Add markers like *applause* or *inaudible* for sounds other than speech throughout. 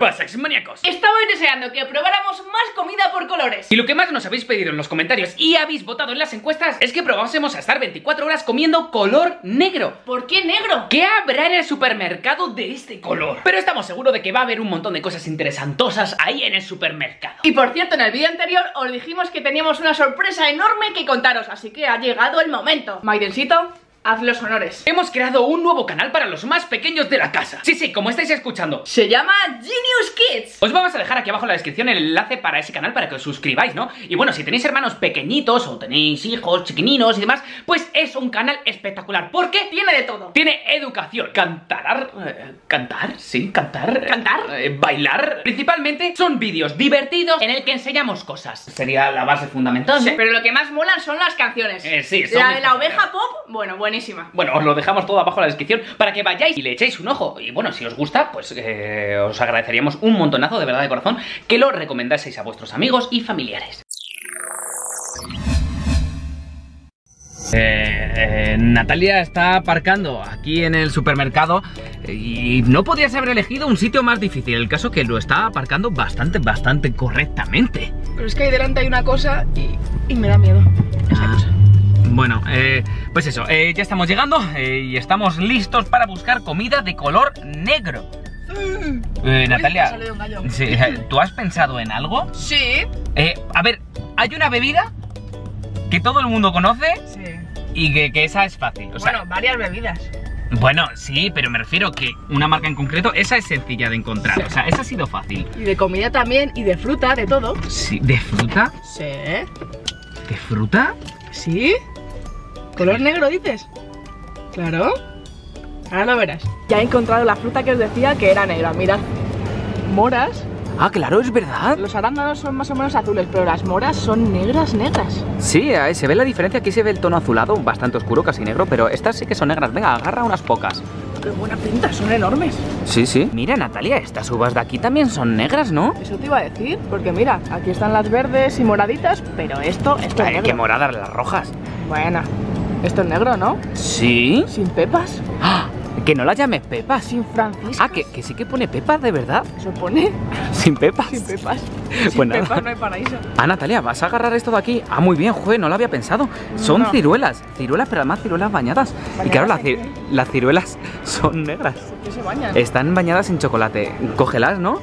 pasa, maníacos? Estaba deseando que probáramos más comida por colores. Y lo que más nos habéis pedido en los comentarios y habéis votado en las encuestas es que probásemos a estar 24 horas comiendo color negro. ¿Por qué negro? ¿Qué habrá en el supermercado de este color? Pero estamos seguros de que va a haber un montón de cosas interesantosas ahí en el supermercado. Y por cierto, en el vídeo anterior os dijimos que teníamos una sorpresa enorme que contaros, así que ha llegado el momento. Maidencito, Haz los honores. Hemos creado un nuevo canal para los más pequeños de la casa. Sí, sí, como estáis escuchando. Se llama Genius Kids. Os vamos a dejar aquí abajo en la descripción el enlace para ese canal para que os suscribáis, ¿no? Y bueno, si tenéis hermanos pequeñitos o tenéis hijos chiquininos y demás, pues es un canal espectacular. Porque tiene de todo. Tiene educación, cantar, eh, cantar, sí, cantar, cantar, eh, bailar. Principalmente son vídeos divertidos en el que enseñamos cosas. Sería la base fundamental. Sí, pero lo que más molan son las canciones. Eh, sí, son La de la oveja pop, bueno, bueno bueno, os lo dejamos todo abajo en la descripción para que vayáis y le echéis un ojo. Y bueno, si os gusta, pues eh, os agradeceríamos un montonazo, de verdad de corazón, que lo recomendaseis a vuestros amigos y familiares. Eh, eh, Natalia está aparcando aquí en el supermercado y no podías haber elegido un sitio más difícil. El caso que lo está aparcando bastante, bastante correctamente. Pero es que ahí delante hay una cosa y, me da miedo. Esa ah. cosa. Bueno, eh, pues eso, eh, ya estamos llegando eh, y estamos listos para buscar comida de color negro. Eh, Natalia, ¿tú has pensado en algo? Sí. a ver, hay una bebida que todo el mundo conoce sí. y que, esa es fácil. bueno, varias bebidas. Bueno, sí, pero me refiero que una marca en concreto, esa es sencilla de encontrar. O sea, esa ha sido fácil. Y de comida también, y de fruta, de todo. Sí, ¿de fruta? Sí. ¿De fruta? Sí. ¿Color negro dices? Claro. Ahora lo verás. Ya he encontrado la fruta que os decía que era negra. Mirad. Moras. Ah, claro, es verdad. Los arándanos son más o menos azules, pero las moras son negras, negras. Sí, se ve la diferencia. Aquí se ve el tono azulado, bastante oscuro, casi negro, pero estas sí que son negras. Venga, agarra unas pocas. Qué buena pinta, son enormes. Sí, sí. Mira, Natalia, estas uvas de aquí también son negras, ¿no? Eso te iba a decir, porque mira, aquí están las verdes y moraditas, pero esto, esto es negro. qué moradas las rojas. Bueno, esto es negro, ¿no? Sí. ¿Sin pepas? ¡Ah! Que no la llames pepas. Sin Francisco. Ah, que, que, sí que pone pepas, de verdad. ¿Eso pone? Sin pepas. Sin pepas. *laughs* Sin pues pepas no hay paraíso. Ah, Natalia, ¿vas a agarrar esto de aquí? Ah, muy bien, joder, no lo había pensado. Son ciruelas. Ciruelas, pero además ciruelas bañadas. y claro, las, las ciruelas *laughs* son negras. ¿Por qué se bañan? Están bañadas en chocolate. Cógelas, ¿no?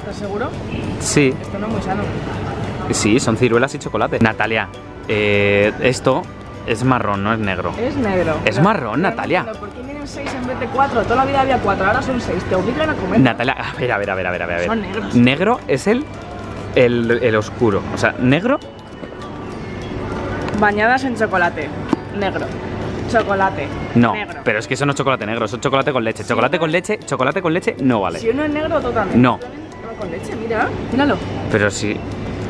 ¿Estás seguro? Sí. Esto no es muy sano. Sí, son ciruelas y chocolate. Natalia, eh, esto es marrón, no es negro. Es negro. Es marrón, Natalia. ¿Por qué vienen 6 en vez de 4? Toda la vida había 4, ahora son 6. Te obligan a comer. Natalia, a ver, a ver, a ver, a ver. A ver. Son negros. Negro es el, el, oscuro. O sea, negro. Bañadas en chocolate. Negro. Chocolate. No, pero es que eso no es chocolate negro, eso es chocolate con leche. chocolate con leche, chocolate con leche no vale. Si uno es negro, totalmente. No. Con leche, mira. Míralo. Pero si.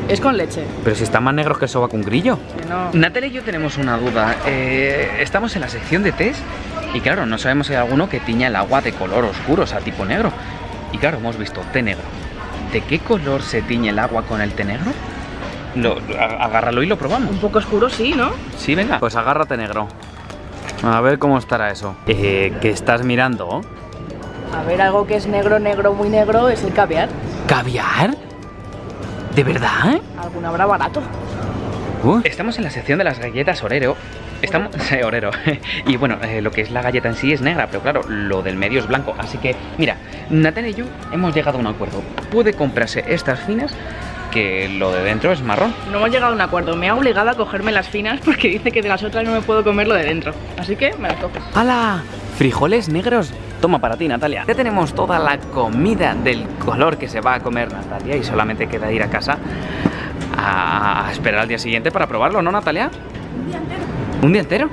Es con leche. Pero si están más negros que soba con grillo. no. Natalia y yo tenemos una duda. Eh, estamos en la sección de test y claro, no sabemos si hay alguno que tiña el agua de color oscuro, o sea, tipo negro. Y claro, hemos visto té negro. ¿De qué color se tiñe el agua con el té negro? Lo, agárralo y lo probamos. Un poco oscuro, sí, ¿no? Sí, venga. Pues agárrate negro. A ver cómo estará eso. Eh, ¿Qué estás mirando? A ver, algo que es negro, negro, muy negro es el caviar. ¿Caviar? ¿De verdad? ¿Alguna habrá barato? Uh. Estamos en la sección de las galletas Orero. Estamos... Orero. *laughs* y bueno, eh, lo que es la galleta en sí es negra, pero claro, lo del medio es blanco. Así que, mira, Nathan y yo hemos llegado a un acuerdo. Puede comprarse estas finas que lo de dentro es marrón. No hemos llegado a un acuerdo. Me ha obligado a cogerme las finas porque dice que de las otras no me puedo comer lo de dentro. Así que me las cojo. ¡Hala! Frijoles negros Toma para ti, Natalia. Ya tenemos toda la comida del color que se va a comer Natalia y solamente queda ir a casa a esperar al día siguiente para probarlo, ¿no, Natalia? Un día entero. ¿Un día entero?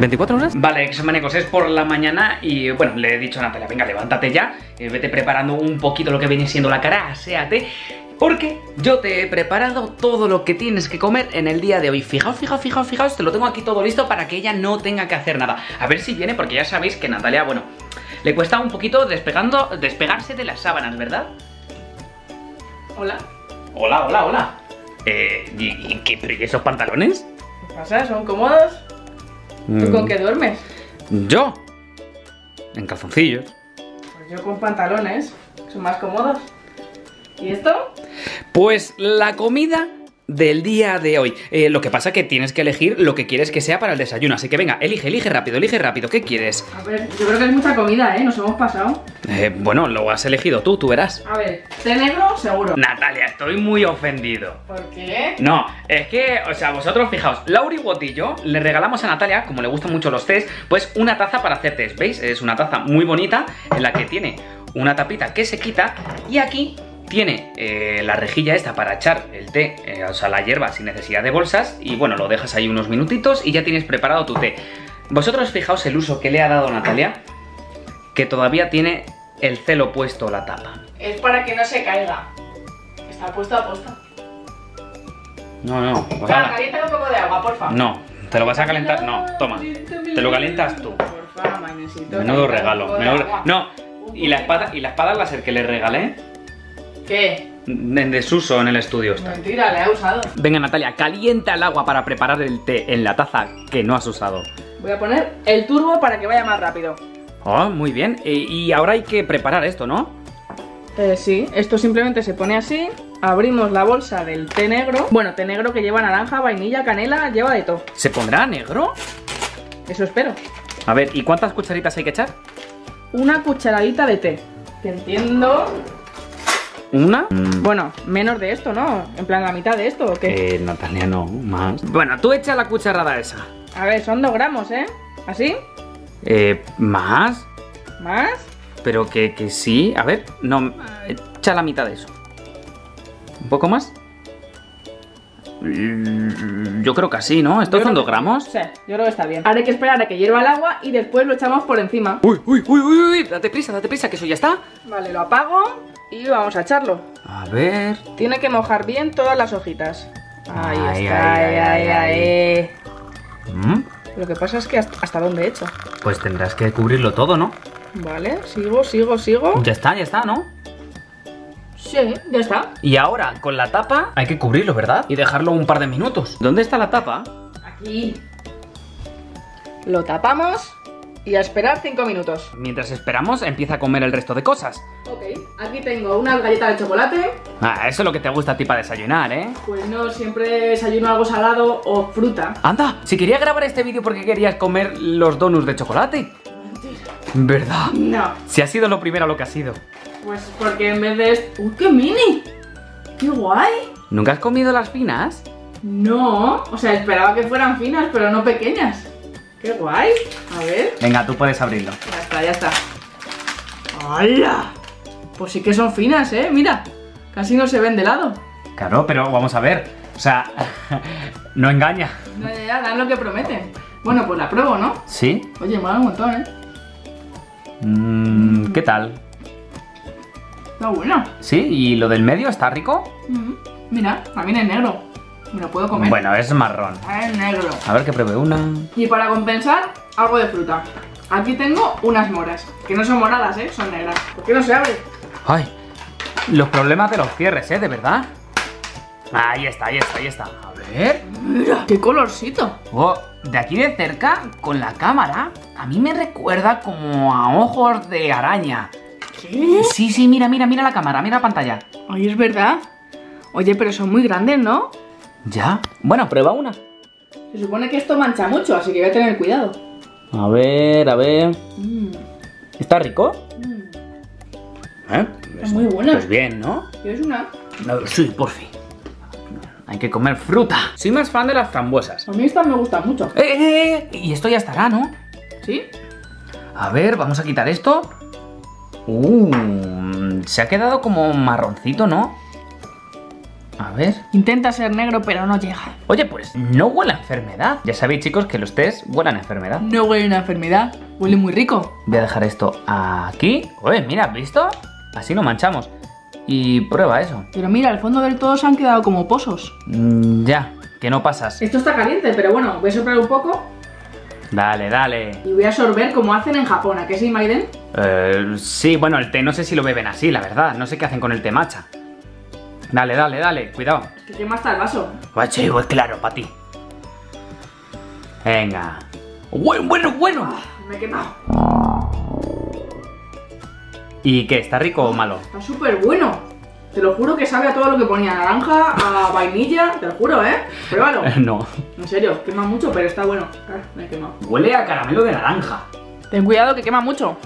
¿24 horas? Vale, exmanecos, es por la mañana y bueno, le he dicho a Natalia, venga, levántate ya, eh, vete preparando un poquito lo que viene siendo la cara, aséate porque yo te he preparado todo lo que tienes que comer en el día de hoy. Fijaos, fijaos, fijaos, fijaos, te lo tengo aquí todo listo para que ella no tenga que hacer nada. A ver si viene, porque ya sabéis que Natalia, bueno, le cuesta un poquito despegando, despegarse de las sábanas, ¿verdad? Hola. Hola, hola, hola. Eh, ¿y, qué, ¿y esos pantalones? ¿Qué pasa? ¿Son cómodos? ¿Tú con mm. qué duermes? ¿Yo? En calzoncillos. Pues yo con pantalones. Son más cómodos. ¿Y esto? Pues la comida del día de hoy. Eh, lo que pasa que tienes que elegir lo que quieres que sea para el desayuno. Así que venga, elige, elige rápido, elige rápido. ¿Qué quieres? A ver, yo creo que es mucha comida, ¿eh? Nos hemos pasado. Eh, bueno, lo has elegido tú, tú verás. A ver, té negro, seguro. Natalia, estoy muy ofendido. ¿Por qué? No, es que, o sea, vosotros fijaos, Lauri yo le regalamos a Natalia, como le gustan mucho los tés, pues una taza para hacer tés, ¿veis? Es una taza muy bonita en la que tiene una tapita que se quita y aquí tiene eh, la rejilla esta para echar el té, eh, o sea, la hierba sin necesidad de bolsas y bueno, lo dejas ahí unos minutitos y ya tienes preparado tu té. Vosotros fijaos el uso que le ha dado Natalia, que todavía tiene el celo puesto la tapa. Es para que no se caiga. Está puesto a posta. No, no. pues Claro, calienta un poco de agua, porfa. No, ¿te lo vas a calentar? No, toma. Te lo calientas tú. Porfa, ma, necesito Menudo regalo. menudo-. No, y la espada, y la espada láser que le regalé ¿Qué? en desuso en el estudio está. Mentira, la he usado. Venga Natalia, calienta el agua para preparar el té en la taza que no has usado. Voy a poner el turbo para que vaya más rápido. Oh, muy bien. Eh, y ahora hay que preparar esto, ¿no? Eh, sí, esto simplemente se pone así. Abrimos la bolsa del té negro. Bueno, té negro que lleva naranja, vainilla, canela, lleva de todo. ¿Se pondrá negro? Eso espero. A ver, ¿y cuántas cucharitas hay que echar? Una cucharadita de té. Que entiendo. ¿Una? Bueno, menos de esto, ¿no? En plan, la mitad de esto, ¿o qué? Eh, Natalia, no, más. Bueno, tú echa la cucharada esa. A ver, son dos gramos, ¿eh? ¿Así? Eh, ¿más? ¿Más? Pero que, que sí. A ver, no, echa la mitad de eso. ¿Un poco más? Mm, Yo creo que así, ¿no? ¿Estos Yo son creo dos que- gramos? Sí, yo creo que está bien. Ahora hay que esperar a que hierva el agua y después lo echamos por encima. Uy, uy, uy, uy, uy, date prisa, date prisa, que eso ya está. Vale, lo apago y vamos a echarlo. A ver. Tiene que mojar bien todas las hojitas. Ahí Ay, está, ay, ahí, ay, ahí, ay, ahí. Mm, Lo que pasa es que hasta, hasta dónde he hecho. Pues tendrás que cubrirlo todo, ¿no? Vale, sigo, sigo, sigo. Ya está, ya está, ¿no? Sí, ya está. Y ahora, con la tapa, hay que cubrirlo, ¿verdad? Y dejarlo un par de minutos. ¿Dónde está la tapa? Aquí. Lo tapamos y a esperar 5 minutos. Mientras esperamos, empieza a comer el resto de cosas. Ok, aquí tengo unas galletas de chocolate. Ah, eso es lo que te gusta a ti para desayunar, ¿eh? Pues no, siempre desayuno algo salado o fruta. Anda, si quería grabar este vídeo porque querías comer los donuts de chocolate. ¿Verdad? No, Si ha sido lo primero lo que ha sido. pues porque en vez de esto... ¡Uy, qué mini! ¡Qué guay! ¿Nunca has comido las finas? No, o sea, esperaba que fueran finas, pero no pequeñas. ¡Qué guay! A ver, Venga, tú puedes abrirlo. ya está, ya está. ¡Hala! Pues sí que son finas, ¿eh? Mira, casi no se ven de lado. Claro, pero vamos a ver. O sea, *laughs* no engaña. Ya, ya, ya, dan lo que prometen. Bueno, pues la pruebo, ¿no? ¿Sí? Oye, mola un montón, ¿eh? Mm, ¿Qué tal? Está bueno. ¿Sí? ¿Y lo del medio está rico? Mm, Mira, también es negro. Me lo puedo comer. Bueno, es marrón. Es negro. A ver que pruebe una. Y para compensar, algo de fruta. Aquí tengo unas moras, que no son moradas, ¿eh? Son negras. ¿Por qué no se abre? Ay, los problemas de los cierres, ¿eh? ¿De verdad? Ahí está, ahí está, ahí está. A ver. Mira, qué colorcito. Oh, de aquí de cerca, con la cámara, a mí me recuerda como a ojos de araña. ¿Qué? Sí, sí, mira, mira, mira la cámara, mira la pantalla. Oye, es verdad. Oye, pero son muy grandes, ¿no? ¿Ya? Bueno, prueba una. Se supone que esto mancha mucho, así que voy a tener cuidado. A ver, a ver. Mm, ¿Está rico? mm. ¿Eh? Está muy buena. Pues bien, ¿no? ¿Quieres una? No, Sí, por fin. Hay que comer fruta. Soy más fan de las frambuesas. A mí esta me gusta mucho. ¡Eh, eh, eh! Y esto ya estará, ¿no? ¿Sí? A ver, vamos a quitar esto. Uh, se ha quedado como marroncito, ¿no? A ver. Intenta ser negro, pero no llega. Oye, pues no huele a enfermedad. Ya sabéis, chicos, que los test huelen a enfermedad. No huele a una enfermedad. Huele muy rico. Voy a dejar esto aquí. Oye, mira, ¿has visto? Así no manchamos. Y prueba eso. Pero mira, al fondo del todo se han quedado como pozos. Mm, ya, que no pasas. Esto está caliente, pero bueno, voy a soplar un poco Dale, dale. y voy a sorber como hacen en Japón. ¿A qué sí, Maiden? Eh, sí, bueno, el té no sé si lo beben así, la verdad. No sé qué hacen con el té matcha. Dale, dale, dale, cuidado. Que quema hasta el vaso. Pues sí, pues claro, para ti. Venga. Bueno, bueno, bueno. Me he quemado. ¿Y qué? ¿Está rico o malo? Está súper bueno. Te lo juro que sabe a todo lo que ponía. Naranja, a vainilla, te lo juro, ¿eh? Pruébalo. *laughs* no. En serio, quema mucho, pero está bueno. Ah, me he quemado. Huele a caramelo de naranja. Ten cuidado que quema mucho.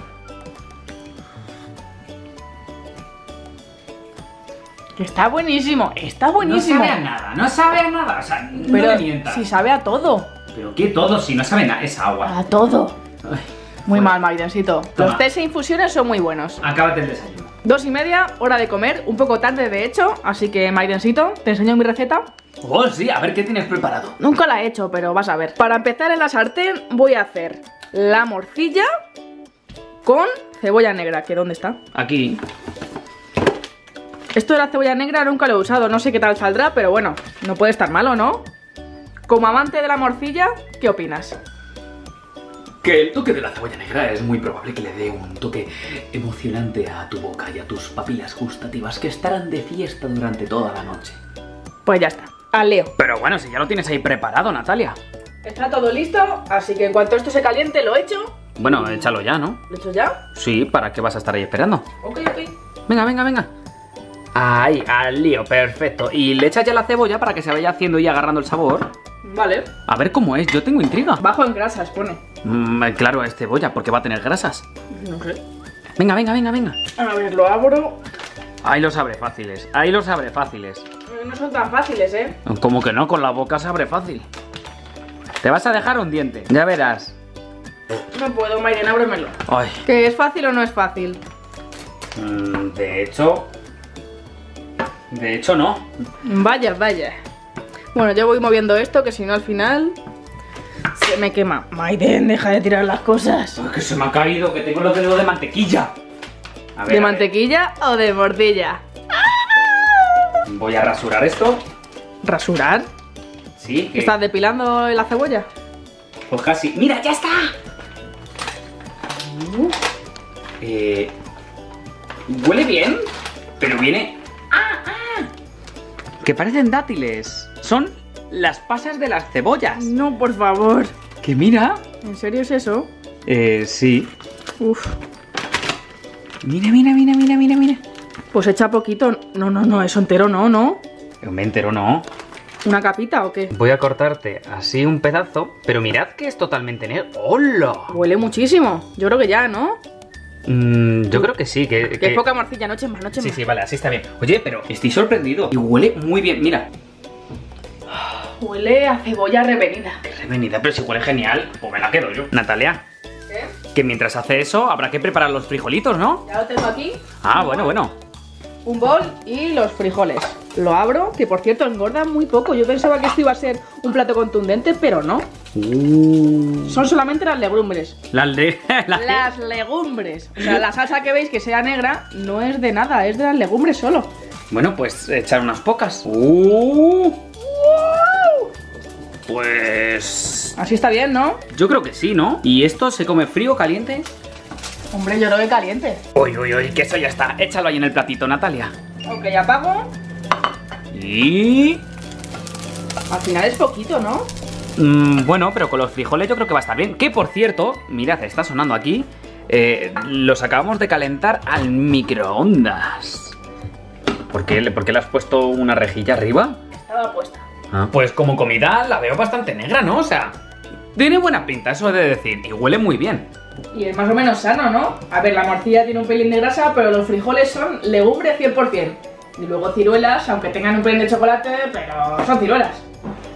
Está buenísimo, está buenísimo. No sabe a nada, no sabe a nada. O sea, no pero me mientas. si sabe a todo. Pero qué todo, si no sabe nada, es agua. A todo. Ay, Muy bueno. mal, Maidencito. Los tés e infusiones son muy buenos. Acábate el desayuno. Dos y media, hora de comer, un poco tarde de hecho, así que Maidencito, te enseño mi receta. Oh, sí, a ver qué tienes preparado. Nunca la he hecho, pero vas a ver. Para empezar en la sartén voy a hacer la morcilla con cebolla negra, que ¿dónde está? Aquí. Esto de la cebolla negra nunca lo he usado, no sé qué tal saldrá, pero bueno, no puede estar malo, ¿no? Como amante de la morcilla, ¿qué opinas? Que el toque de la cebolla negra es muy probable que le dé un toque emocionante a tu boca y a tus papilas gustativas que estarán de fiesta durante toda la noche. Pues ya está, al leo. Pero bueno, si ya lo tienes ahí preparado, Natalia. Está todo listo, así que en cuanto esto se caliente lo echo. Bueno, échalo ya, ¿no? ¿Lo echo ya? Sí, ¿para qué vas a estar ahí esperando? Ok, ok. Venga, venga, venga. Ahí, al lío, perfecto. Y le echas ya la cebolla para que se vaya haciendo y agarrando el sabor. Vale. A ver cómo es, yo tengo intriga. Bajo en grasas, pone. Mm, claro, es cebolla, porque va a tener grasas. No sé. Venga, venga, venga, venga. A ver, lo abro. Ahí lo sabré fáciles, ahí lo sabré fáciles. No son tan fáciles, ¿eh? Como que no, con la boca se abre fácil. Te vas a dejar un diente, ya verás. No puedo, Mayren, ábremelo. Ay, ¿Que es fácil o no es fácil? mm, de hecho... De hecho no. Vaya, vaya. Bueno, yo voy moviendo esto, que si no al final se me quema. Maiden, deja de tirar las cosas. Es que se me ha caído, que tengo los dedos de mantequilla. A ver, ¿De a ver. mantequilla o de morcilla? Voy a rasurar esto. ¿Rasurar? Sí, que- ¿Estás depilando la cebolla? Pues casi. ¡Mira, ya está! Eh, huele bien, pero viene. ¡Ah, ah! Que parecen dátiles. Son las pasas de las cebollas. No, por favor. Que mira. ¿En serio es eso? Eh, sí. Uf. Mira, mira, mira, mira, mira, mira. Pues echa poquito. No, no, no, eso entero no, ¿no? Me entero, no. ¿Una capita o qué? Voy a cortarte así un pedazo, pero mirad que es totalmente negro. ¡Hola! Huele muchísimo. Yo creo que ya, ¿no? Mm, yo creo que sí, que. Es poca morcilla, noche más, noche Sí, más. sí, vale, así está bien. Oye, pero estoy sorprendido. Y huele muy bien. Mira, Huele a cebolla revenida. qué revenida, pero si huele genial, pues me la quedo yo. Natalia, ¿Qué? que mientras hace eso habrá que preparar los frijolitos, ¿no? Ya lo tengo aquí. Ah, bueno, bueno. Un bol y los frijoles. Lo abro, que por cierto engorda muy poco. Yo pensaba que esto iba a ser un plato contundente, pero no. Son solamente las legumbres. Las le... *laughs* las- Las legumbres. O sea, la salsa que veis que sea negra no es de nada, es de las legumbres solo. Bueno, pues echar unas pocas. Uh. Pues... Así está bien, ¿no? Yo creo que sí, ¿no? ¿Y esto se come frío o caliente? Hombre, yo lo veo caliente. Uy, uy, uy, que eso ya está. Échalo ahí en el platito, Natalia. Ok, apago. Y... Al final es poquito, ¿no? Mm, bueno, pero con los frijoles yo creo que va a estar bien. Que por cierto, mirad, está sonando aquí. eh, los acabamos de calentar al microondas. ¿Por qué, ¿Por qué le has puesto una rejilla arriba? Estaba puesta. Pues como comida la veo bastante negra, ¿no? O sea, tiene buena pinta, eso de decir. Y huele muy bien. Y es más o menos sano, ¿no? A ver, la morcilla tiene un pelín de grasa, pero los frijoles son legumbre 100%. Y luego ciruelas, aunque tengan un pelín de chocolate, pero son ciruelas.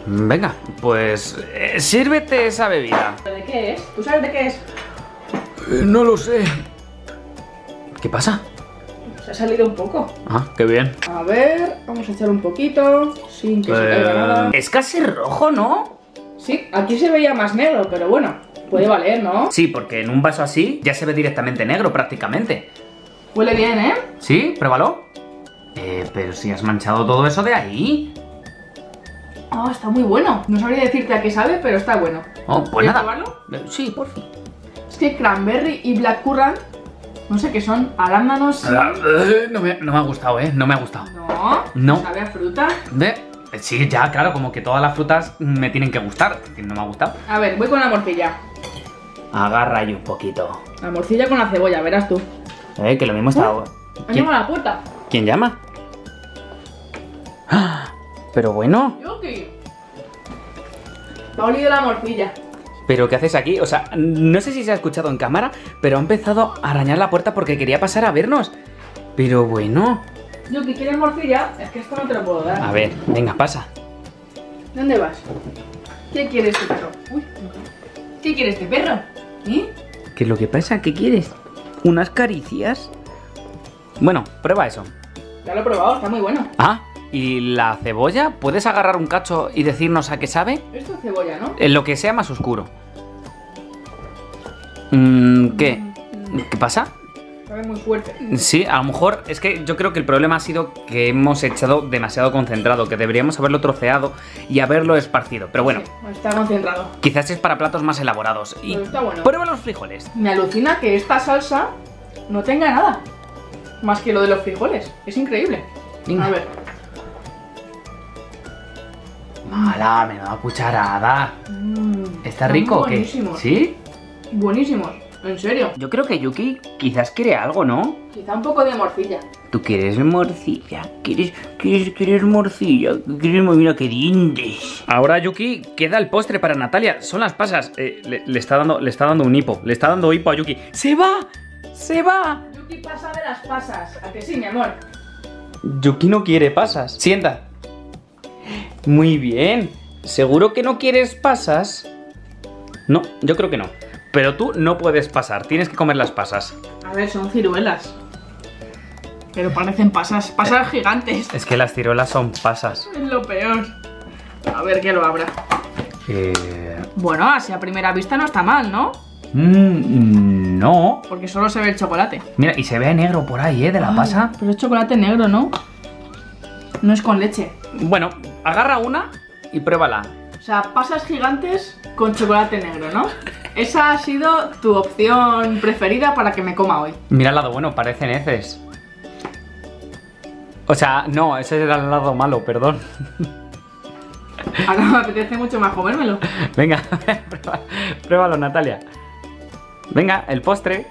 Venga, pues eh, sírvete esa bebida. ¿Pero de qué es? ¿Tú sabes de qué es? no lo sé. ¿Qué pasa? Se ha salido un poco. Ah, qué bien. A ver, vamos a echar un poquito, sin que se caiga nada. es casi rojo, ¿no? Sí, aquí se veía más negro, pero bueno, puede valer, ¿no? Sí, porque en un vaso así ya se ve directamente negro prácticamente. Huele bien, ¿eh? ¿Sí? Pruébalo. Eh, pero si has manchado todo eso de ahí. Ah, está muy bueno. No sabría decirte a qué sabe, pero está bueno. Oh, pues ¿Quieres nada. probarlo? Eh, Sí, por fin. Es que cranberry y blackcurrant, no sé qué son, arándanos. No me, no me ha gustado, ¿eh? No me ha gustado. No, No. sabe a fruta. ¿Ve? Sí, ya, claro, como que todas las frutas me tienen que gustar. que No me ha gustado. A ver, voy con la morcilla. Agarra ahí un poquito. La morcilla con la cebolla, verás tú. Eh, que lo mismo está... ¿Han ¿Quién, a la puerta? quién llama? ¡Ah! Pero bueno, Yuki. Me ha olido la morcilla. ¿pero qué haces aquí? O sea, no sé si se ha escuchado en cámara, pero ha empezado a arañar la puerta porque quería pasar a vernos. Pero bueno, Yuki, ¿quieres morcilla? Es que esto no te lo puedo dar. a ver, venga, pasa. ¿Dónde vas? ¿Qué quiere este perro? Uy, ¿Qué quiere este perro? ¿Eh? ¿Qué es lo que pasa? ¿Qué quieres? ¿Unas caricias? Bueno, prueba eso. Ya lo he probado, está muy bueno. Ah, ¿y la cebolla? ¿Puedes agarrar un cacho y decirnos a qué sabe? Esto es cebolla, ¿no? En lo que sea más oscuro. Mm, ¿Qué? ¿Qué pasa? Sabe muy fuerte. Sí, a lo mejor es que yo creo que el problema ha sido que hemos echado demasiado concentrado, que deberíamos haberlo troceado y haberlo esparcido. Pero bueno, Sí, está concentrado. quizás es para platos más elaborados. Y está bueno. prueba los frijoles. Me alucina que esta salsa no tenga nada. Más que lo de los frijoles. Es increíble. Venga. A ver. Mala, menuda cucharada. Mm, ¿Está rico o qué? ¿Sí? Buenísimos. En serio. Yo creo que Yuki quizás quiere algo, ¿no? Quizá un poco de morcilla. ¿Tú quieres morcilla? ¿Quieres, quieres, quieres morcilla? ¿Quieres mira qué dientes? Ahora Yuki queda el postre para Natalia. Son las pasas. Eh, le, le está dando, le está dando un hipo. Le está dando hipo a Yuki. ¡Se va! ¡Se va! Yuki pasa de las pasas. ¿A que sí, mi amor? Yuki no quiere pasas. Sienta. Muy bien. ¿Seguro que no quieres pasas? No, yo creo que no. Pero tú no puedes pasar. Tienes que comer las pasas. A ver, son ciruelas. Pero parecen pasas. Pasas gigantes. Es que las ciruelas son pasas. Es lo peor. A ver que lo abra. Eh... Bueno, así a primera vista no está mal, ¿no? mm, no. Porque solo se ve el chocolate. Mira, y se ve negro por ahí, ¿eh? De la Ay, pasa. Pero es chocolate negro, ¿no? No es con leche. Bueno, agarra una y pruébala. O sea, pasas gigantes con chocolate negro, ¿no? Esa ha sido tu opción preferida para que me coma hoy. Mira el lado bueno, parecen heces. O sea, no, ese era el lado malo, perdón. *laughs* Ahora me apetece mucho más comérmelo. Venga, *laughs* pruébalo, Natalia. Venga, el postre.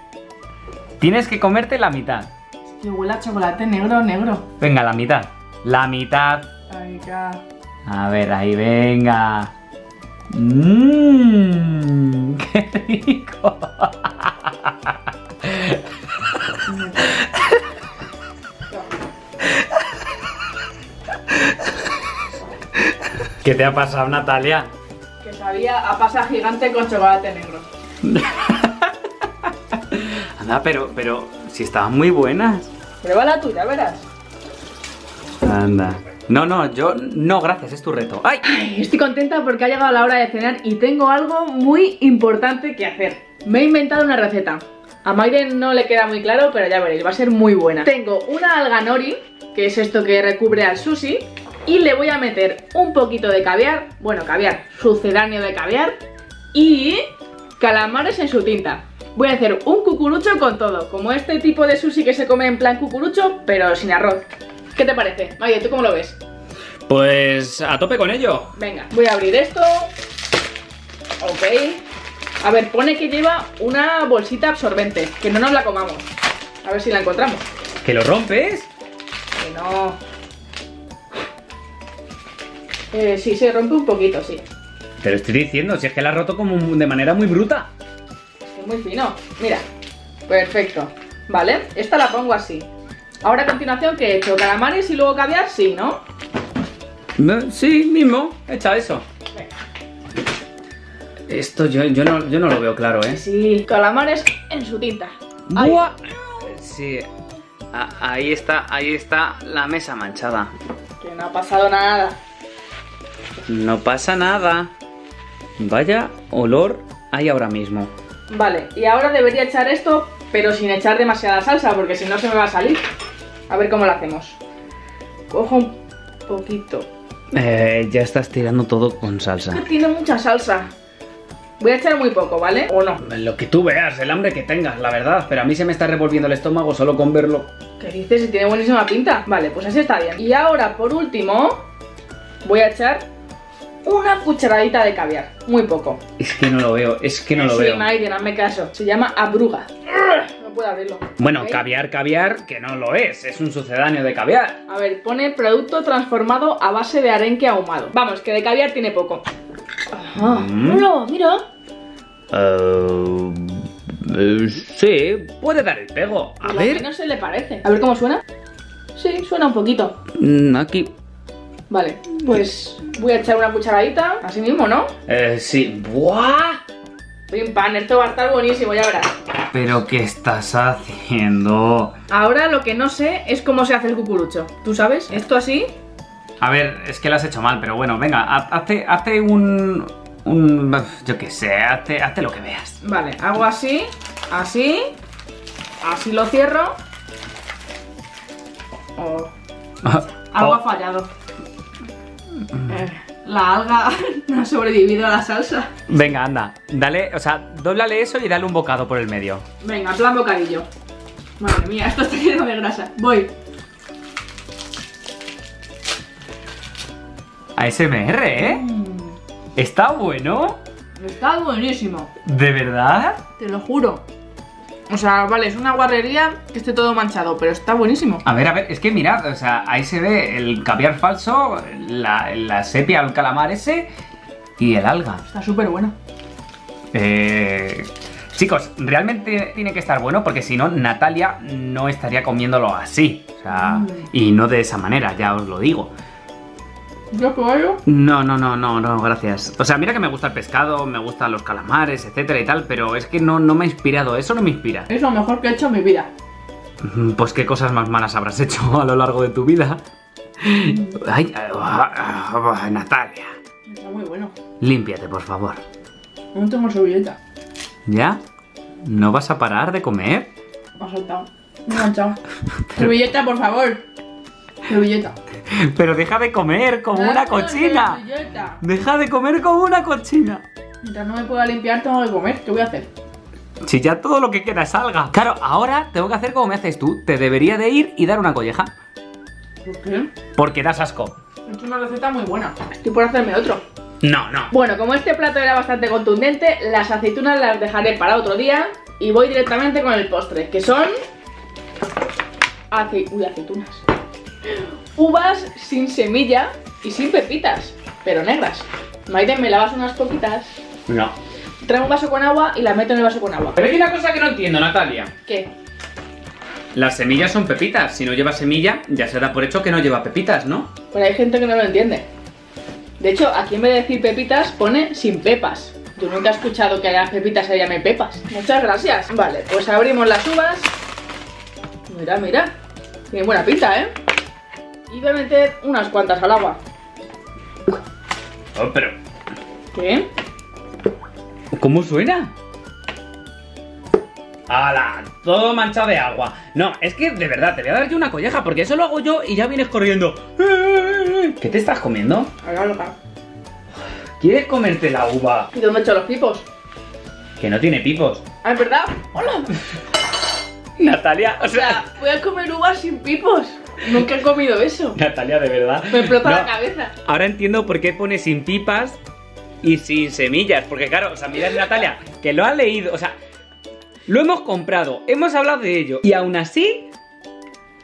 Tienes que comerte la mitad. Que huele a chocolate negro, negro. Venga, la mitad. La mitad. Ay, ya. A ver, ahí, venga. Mmm, *laughs* qué rico. ¿Qué te ha pasado, Natalia? Que sabía a pasa gigante con chocolate negro. *laughs* Anda, pero, pero, si estaban muy buenas. Prueba la tuya, verás. Anda. No, no, yo, no, gracias, es tu reto. ¡Ay! Estoy contenta porque ha llegado la hora de cenar y tengo algo muy importante que hacer. Me he inventado una receta. A Maiden no le queda muy claro, pero ya veréis, va a ser muy buena. Tengo una alga nori, que es esto que recubre al sushi, y le voy a meter un poquito de caviar, bueno, caviar, sucedáneo de caviar, y calamares en su tinta. Voy a hacer un cucurucho con todo, como este tipo de sushi que se come en plan cucurucho, pero sin arroz. ¿Qué te parece? Maiden, ¿tú cómo lo ves? Pues a tope con ello. Venga, voy a abrir esto. Ok. A ver, pone que lleva una bolsita absorbente. Que no nos la comamos. A ver si la encontramos. ¿Que lo rompes? Que no. Eh, sí, se rompe un poquito, sí. Te lo estoy diciendo, si es que la has roto como de manera muy bruta. Es muy fino. Mira. Perfecto. Vale, esta la pongo así. Ahora a continuación, ¿qué he hecho? ¿Calamares y luego caviar? Sí, ¿no? Sí, mismo, echa eso. Venga. Esto yo, yo, no, yo no lo veo claro, ¿eh? Sí, calamares en su tinta. Ay, ¡Buah! Sí, a- ahí está, ahí está la mesa manchada. que no ha pasado nada. No pasa nada. Vaya olor hay ahora mismo. Vale, y ahora debería echar esto, pero sin echar demasiada salsa, porque si no se me va a salir. A ver cómo lo hacemos. Cojo un poquito. Eh, ya estás tirando todo con salsa. tiene mucha salsa. Voy a echar muy poco, ¿vale? ¿O no? Lo que tú veas, el hambre que tengas, la verdad. Pero a mí se me está revolviendo el estómago solo con verlo. ¿Qué dices? Si tiene buenísima pinta. Vale, pues así está bien. Y ahora, por último, voy a echar una cucharadita de caviar. Muy poco. Es que no lo veo, es que no lo sí, veo. Maiden, hazme caso. Se llama abruga. Puedo abrirlo. Bueno, caviar, caviar, que no lo es, es un sucedáneo de caviar. A ver, pone producto transformado a base de arenque ahumado. Vamos, que de caviar tiene poco. Ajá. Mm. Mira, mira. Eh, sí, puede dar el pego. A Lo ver. menos se le parece. A ver cómo suena. Sí, suena un poquito. Mm, Aquí. Vale, pues voy a echar una cucharadita. Así mismo, ¿no? Eh, sí. ¡Buah! Pim pam, esto va a estar buenísimo, ya verás. ¿Pero qué estás haciendo? Ahora lo que no sé es cómo se hace el cucurucho. ¿Tú sabes? Esto así. A ver, es que lo has hecho mal, pero bueno, venga, ha- hazte, hazte un. un. yo qué sé, hazte, hazte lo que veas. Vale, hago así, así. Así lo cierro. Oh, *laughs* algo Oh, ha fallado. Eh, la alga *laughs* no ha sobrevivido a la salsa. Venga, anda, dale, o sea, dóblale eso y dale un bocado por el medio. Venga, plan bocadillo. Madre mía, esto está lleno de grasa. Voy. ASMR, ¿eh? Mm, Está bueno. está buenísimo. ¿De verdad? Te lo juro. O sea, vale, es una guarrería que esté todo manchado, pero está buenísimo. A ver, a ver, es que mirad, o sea, ahí se ve el caviar falso, la, la sepia, el calamar ese y el alga. Está súper bueno. Eh, chicos, realmente tiene que estar bueno porque si no, Natalia no estaría comiéndolo así. O sea, Mm. y no de esa manera, ya os lo digo. ¿Yo pollo? No, no, no, no, no, gracias. O sea, mira que me gusta el pescado, me gustan los calamares, etcétera y tal, pero es que no, no me ha inspirado, eso no me inspira. Es lo mejor que he hecho en mi vida. Mm, Pues qué cosas más malas habrás hecho *laughs* a lo largo de tu vida. Ay, ah, ah, ah, Natalia, Está muy bueno. límpiate, por favor. No tengo servilleta. ¿Ya? ¿No vas a parar de comer? Me ha saltado. Me he enganchado. *laughs* servilleta, por favor. Servilleta. Pero deja de comer como una cochina. servilleta. Deja de comer como una cochina. Mientras no me pueda limpiar, tengo que comer. ¿Qué voy a hacer? Si ya todo lo que queda salga. Claro, ahora tengo que hacer como me haces tú. Te debería de ir y dar una colleja. ¿Por qué? Porque das asco. Es una receta muy buena. Estoy por hacerme otro. No, no. Bueno, como este plato era bastante contundente, las aceitunas las dejaré para otro día y voy directamente con el postre, que son... Ace... Uy, aceitunas. Uvas sin semilla y sin pepitas, pero negras. Maiden, ¿me lavas unas poquitas? No. Traigo un vaso con agua y las meto en el vaso con agua. Pero hay una cosa que no entiendo, Natalia. ¿Qué? Las semillas son pepitas. Si no lleva semilla, ya se da por hecho que no lleva pepitas, ¿no? Pero hay gente que no lo entiende. De hecho, aquí en vez de decir pepitas, pone sin pepas. Yo nunca he escuchado que a las pepitas se llame pepas. Muchas gracias. Vale, pues abrimos las uvas. Mira, mira. Tiene buena pinta, ¿eh? Y voy a meter unas cuantas al agua. Oh, pero. ¿Qué? ¿Cómo suena? ¡Hala! Todo manchado de agua. No, es que de verdad, te voy a dar yo una colleja, porque eso lo hago yo y ya vienes corriendo. ¿Qué te estás comiendo? A la loca. ¿Quieres comerte la uva ¿Y dónde he hecho los pipos? que no tiene pipos? Ah, ¿es verdad? ¡Hola! Natalia, o O sea, voy a comer uvas sin pipos. Nunca he comido eso. Natalia, de verdad. Me explota No, la cabeza. Ahora entiendo por qué pone sin pipas y sin semillas. Porque claro, o sea, mirad Natalia, que lo ha leído, o sea, lo hemos comprado, hemos hablado de ello. Y aún así,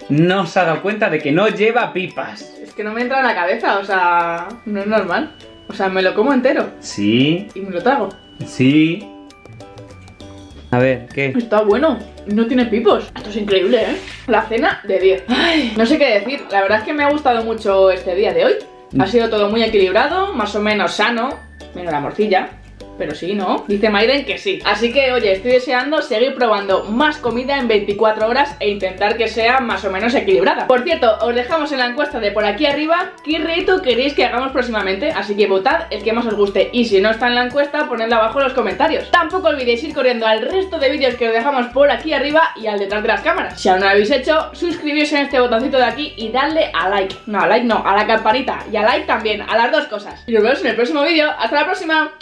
no se ha dado cuenta de que no lleva pipas. Es que no me entra en la cabeza, o sea, no es normal. O sea, me lo como entero Sí, y me lo trago. sí. A ver, ¿qué? Está bueno, no tiene pipos. Esto es increíble, ¿eh? La cena de 10. Ay, no sé qué decir. La verdad es que me ha gustado mucho este día de hoy. Ha sido todo muy equilibrado, más o menos sano. Menos la morcilla. Pero sí, ¿no? Dice Maiden que sí. Así que, oye, estoy deseando seguir probando más comida en 24 horas e intentar que sea más o menos equilibrada. Por cierto, os dejamos en la encuesta de por aquí arriba qué reto queréis que hagamos próximamente. Así que votad el que más os guste. Y si no está en la encuesta, ponedla abajo en los comentarios. Tampoco olvidéis ir corriendo al resto de vídeos que os dejamos por aquí arriba y al detrás de las cámaras. Si aún no lo habéis hecho, suscribíos en este botoncito de aquí y dadle a like. No, a like no, a la campanita. Y a like también, a las dos cosas. Y nos vemos en el próximo vídeo. ¡Hasta la próxima!